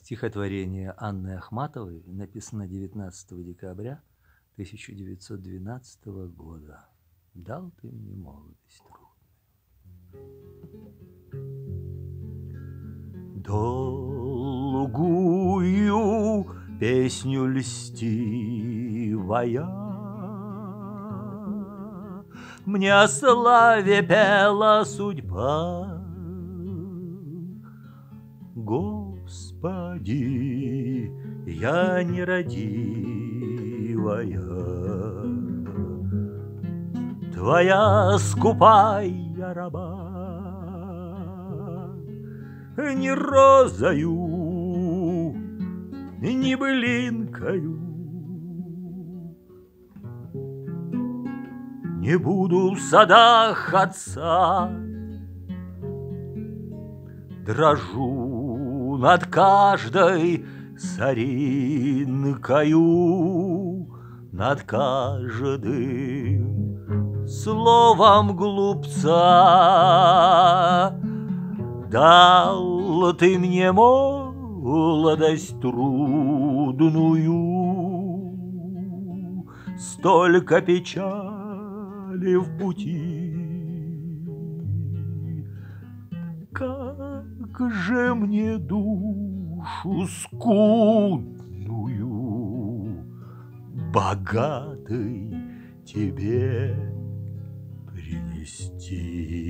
Стихотворение Анны Ахматовой написано 19 декабря 1912 года. Дал ты мне молодость трудную. Долгую песню льстивая Мне о славе пела судьба. Господи, я нерадивая, Твоя скупая раба, Не розою, ни былинкою. Не буду в садах отца, Дрожу над каждой соринкою, Над каждым словом глупца. Дал ты мне молодость трудную, Столько печали в пути. Как же мне душу скудную Богатой тебе принести?